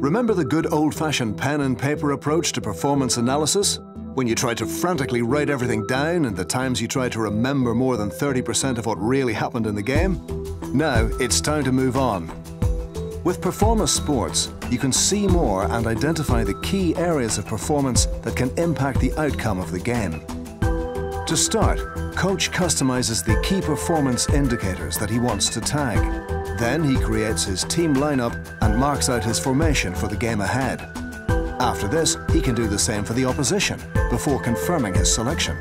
Remember the good old-fashioned pen and paper approach to performance analysis? When you tried to frantically write everything down and the times you tried to remember more than 30% of what really happened in the game? Now it's time to move on. With Performa Sports, you can see more and identify the key areas of performance that can impact the outcome of the game. To start, coach customizes the key performance indicators that he wants to tag. Then he creates his team lineup and marks out his formation for the game ahead. After this, he can do the same for the opposition before confirming his selection.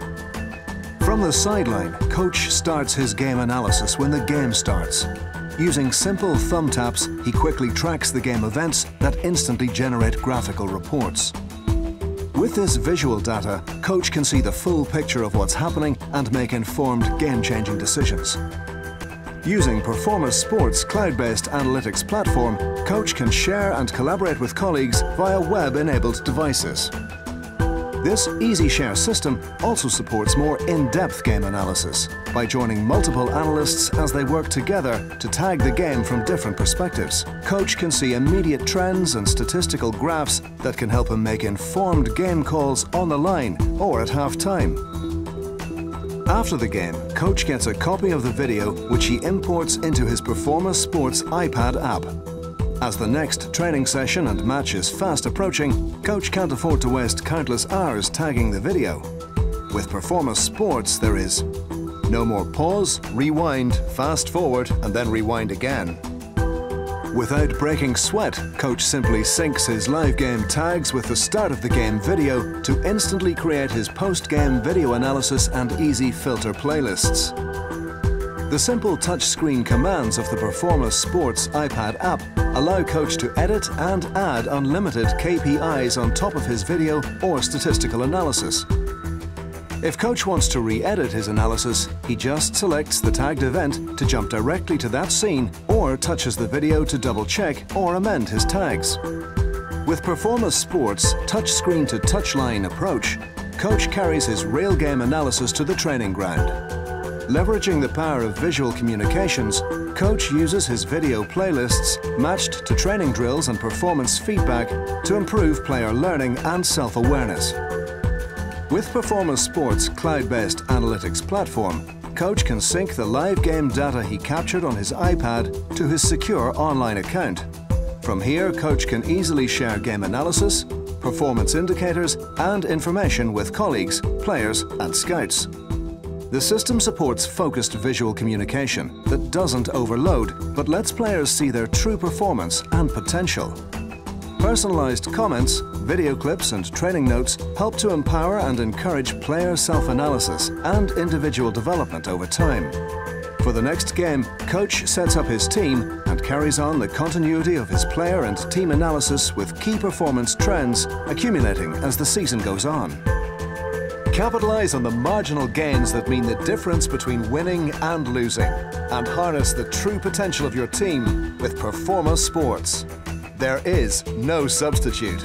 From the sideline, coach starts his game analysis when the game starts. Using simple thumb taps, he quickly tracks the game events that instantly generate graphical reports. With this visual data, coach can see the full picture of what's happening and make informed game-changing decisions. Using Performa Sports cloud-based analytics platform, Coach can share and collaborate with colleagues via web-enabled devices. This EasyShare system also supports more in-depth game analysis by joining multiple analysts as they work together to tag the game from different perspectives. Coach can see immediate trends and statistical graphs that can help him make informed game calls on the line or at half-time. After the game, Coach gets a copy of the video which he imports into his Performa Sports iPad app. As the next training session and match is fast approaching, Coach can't afford to waste countless hours tagging the video. With Performa Sports, there is no more pause, rewind, fast forward, and then rewind again. Without breaking sweat, Coach simply syncs his live game tags with the start of the game video to instantly create his post-game video analysis and easy filter playlists. The simple touchscreen commands of the Performa Sports iPad app allow Coach to edit and add unlimited KPIs on top of his video or statistical analysis, if Coach wants to re-edit his analysis, he just selects the tagged event to jump directly to that scene or touches the video to double-check or amend his tags. With Performa Sports' touchscreen to touchline approach, Coach carries his real game analysis to the training ground. Leveraging the power of visual communications, Coach uses his video playlists matched to training drills and performance feedback to improve player learning and self-awareness. With Performa Sports' cloud-based analytics platform, Coach can sync the live game data he captured on his iPad to his secure online account. From here, Coach can easily share game analysis, performance indicators and information with colleagues, players and scouts. The system supports focused visual communication that doesn't overload but lets players see their true performance and potential. Personalised comments, video clips and training notes help to empower and encourage player self-analysis and individual development over time. For the next game, coach sets up his team and carries on the continuity of his player and team analysis with key performance trends accumulating as the season goes on. Capitalize on the marginal gains that mean the difference between winning and losing and harness the true potential of your team with Performa Sports. There is no substitute.